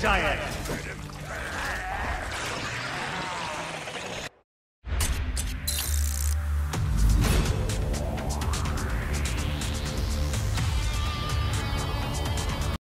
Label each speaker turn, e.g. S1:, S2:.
S1: O tempo já.